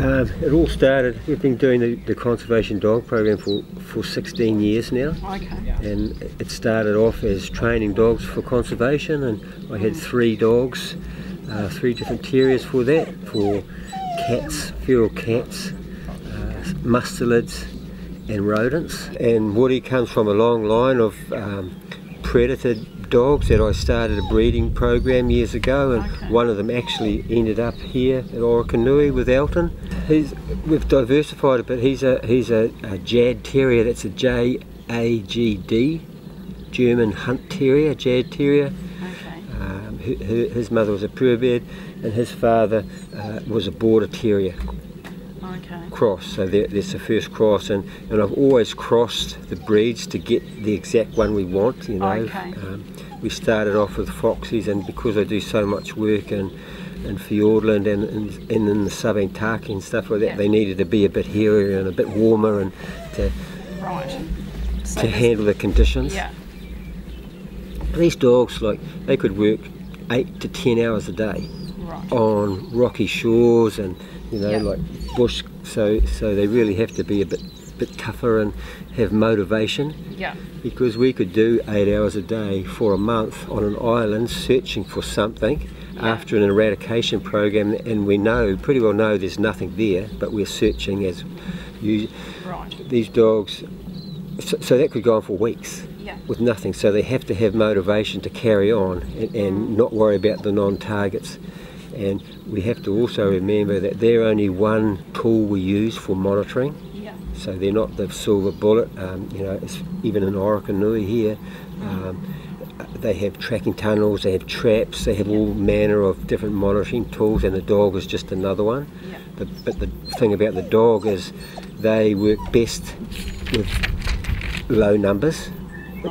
Um, it all started, we've been doing the, the conservation dog program for, for 16 years now. Okay. And it started off as training dogs for conservation, and I had three dogs, uh, three different terriers for that, for cats, feral cats, uh, mustelids, and rodents. And Woody comes from a long line of um, predator dogs that I started a breeding program years ago and Okay. one of them actually ended up here at Orokonui with Elton. He's, we've diversified a bit. He's a he's a, a Jagd Terrier. That's a J A G D, German Hunt Terrier, Jagd Terrier. Okay. Um, hi- hi- his mother was a purebred, and his father uh, was a Border Terrier Okay. cross. So there, there's the first cross, and, and I've always crossed the breeds to get the exact one we want. You know, Okay. um, we started off with foxies, and because I do so much work in in Fiordland and, and, and in the Sub-Antarctic and stuff like that, Yeah. they needed to be a bit hairier and a bit warmer, and to Right. So to handle the conditions. Yeah. These dogs, like they could work eight to ten hours a day. Right. on rocky shores and you know Yeah. like bush so so they really have to be a bit bit tougher and have motivation Yeah. because we could do eight hours a day for a month on an island searching for something after an eradication program and we know pretty well know there's nothing there but we're searching as you Right. these dogs so, so that could go on for weeks Yeah. with nothing so they have to have motivation to carry on and, and mm. not worry about the non-targets and we have to also remember that they're only one tool we use for monitoring Yeah. so they're not the silver bullet um, you know it's, even in Orokonui here um, they have tracking tunnels they have traps they have all manner of different monitoring tools and the dog is just another one Yeah. the, but the thing about the dog is they work best with low numbers.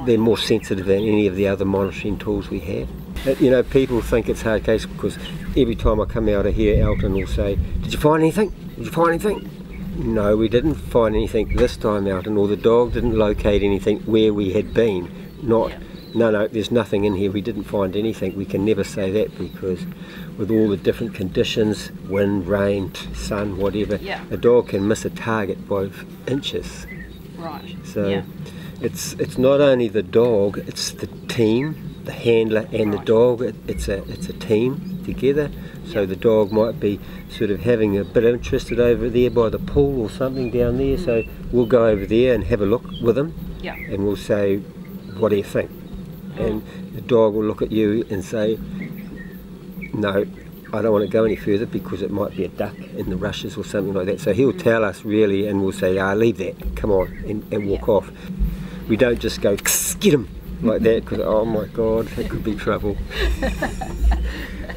They're more sensitive than any of the other monitoring tools we have. Uh, You know, people think it's hard case because every time I come out of here, Elton will say, "Did you find anything? Did you find anything?" No, we didn't find anything this time, Elton, or the dog didn't locate anything where we had been. Not, Yeah. no, no, there's nothing in here. We didn't find anything. We can never say that because with all the different conditions, wind, rain, sun, whatever, Yeah. a dog can miss a target by inches. Right. So Yeah. it's it's not only the dog, it's the team, the handler and the dog. It, it's a it's a team together. So the dog might be sort of having a bit interested over there by the pool or something down there. So mm-hmm. we'll go over there and have a look with him, Yeah. and we'll say, "What do you think?" Mm. And the dog will look at you and say, "No." I don't want to go any further because it might be a duck in the rushes or something like that. So he'll mm. tell us really, and we'll say, "Ah, leave that. Come on," and, and walk Yeah. off. We don't just go "Kss, get him like that because oh my god, that could be trouble.